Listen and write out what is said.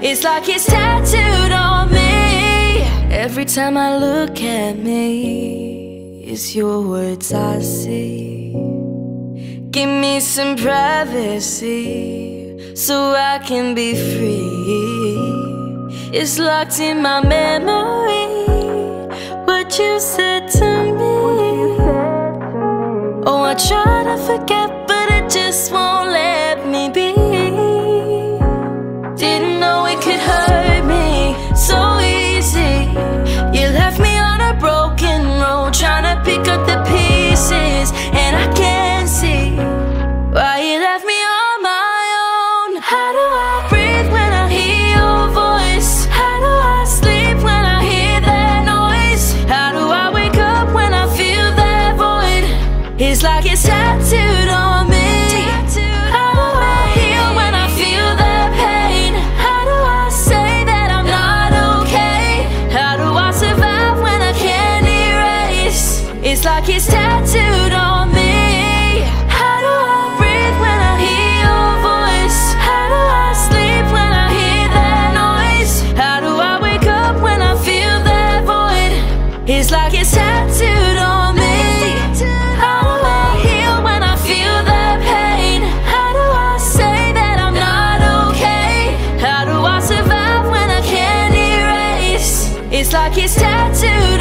It's like it's tattooed on me. Every time I look at me, it's your words I see. Give me some privacy so I can be free. It's locked in my memory. What you said to me. Oh, I try to forget, but it just won't Tattooed on me. How do I heal when I feel the pain? How do I say that I'm not okay? How do I survive when I can't erase? It's like it's tattooed It's like it's tattooed